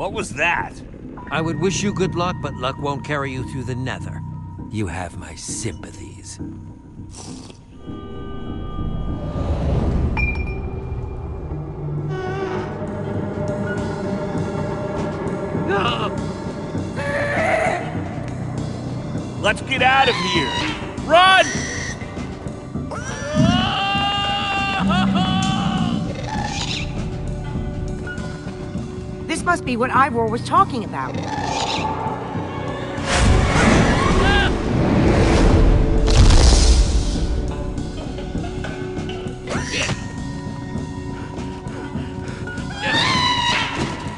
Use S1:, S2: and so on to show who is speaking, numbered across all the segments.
S1: What was that?
S2: I would wish you good luck, but luck won't carry you through the nether. You have my sympathies.
S1: Let's get out of here. Run!
S3: Must be what Ivor was talking about.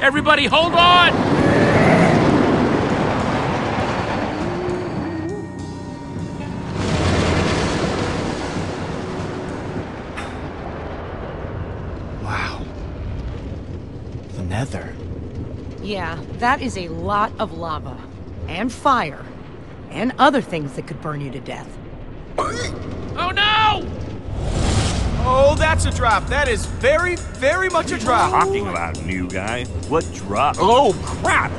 S4: Everybody hold on!
S5: Wow. The Nether.
S3: Yeah, that is a lot of lava. And fire. And other things that could burn you to death.
S4: Oh no!
S5: Oh, that's a drop. That is very, very much a drop.
S1: Talking about new guy. What drop? Oh, crap!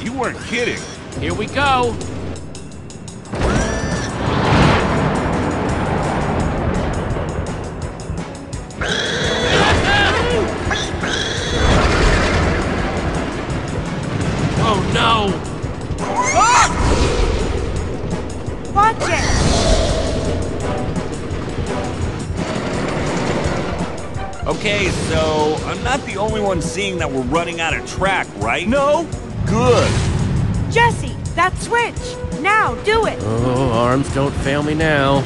S1: You weren't kidding.
S4: Here we go. Oh ah! no!
S3: Watch it!
S1: Okay, so I'm not the only one seeing that we're running out of track, right? No? Good.
S3: Jesse, that switch! Now, do it!
S4: Oh, arms don't fail me now.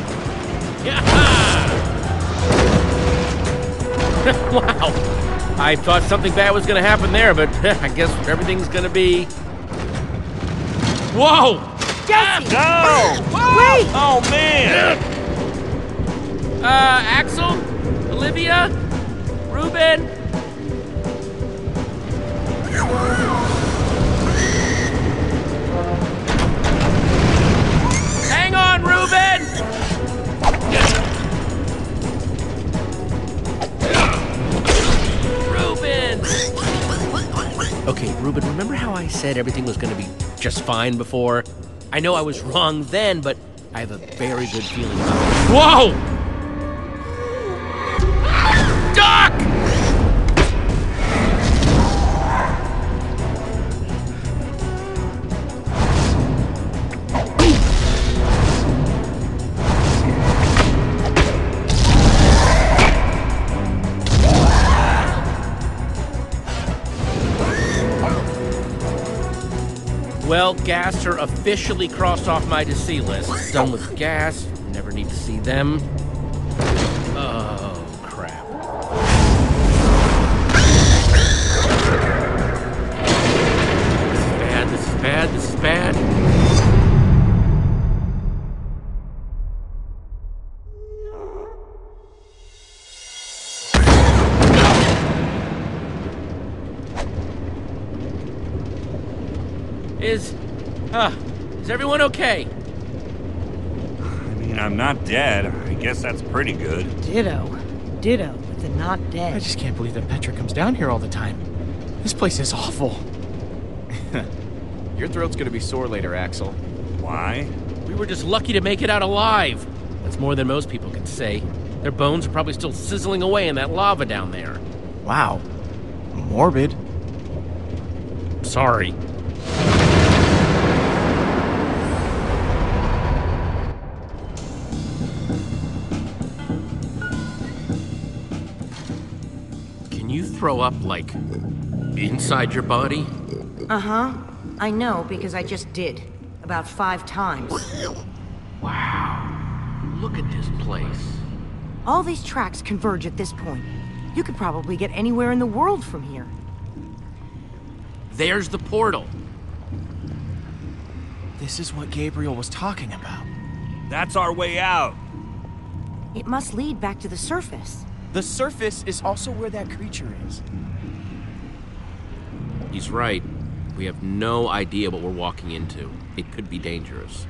S4: wow. I thought something bad was going to happen there, but I guess everything's going to be. Whoa!
S3: Jesse!
S1: No!
S3: Wait!
S1: Oh, man!
S4: Uh, Axel? Olivia? Ruben? Hang on, Ruben! Ruben! Okay, Ruben, remember how I said everything was gonna be just fine before? I know I was wrong then, but I have a very good feeling about it. Whoa! Doc! Well, Ghasts are officially crossed off my to see list. Done with Ghasts. Never need to see them. Oh, Is, uh, is everyone okay?
S1: I mean, I'm not dead. I guess that's pretty good.
S3: Ditto. Ditto with the not dead.
S5: I just can't believe that Petra comes down here all the time. This place is awful. Your throat's gonna be sore later, Axel.
S1: Why?
S4: We were just lucky to make it out alive. That's more than most people can say. Their bones are probably still sizzling away in that lava down there.
S5: Wow. Morbid.
S4: Sorry. Can you throw up, like, inside your body?
S3: Uh huh. I know because I just did. About five times.
S4: Wow. Look at this place.
S3: All these tracks converge at this point. You could probably get anywhere in the world from here.
S4: There's the portal.
S5: This is what Gabriel was talking about.
S1: That's our way out.
S3: It must lead back to the surface.
S5: The surface is also where that creature is.
S4: He's right. We have no idea what we're walking into. It could be dangerous.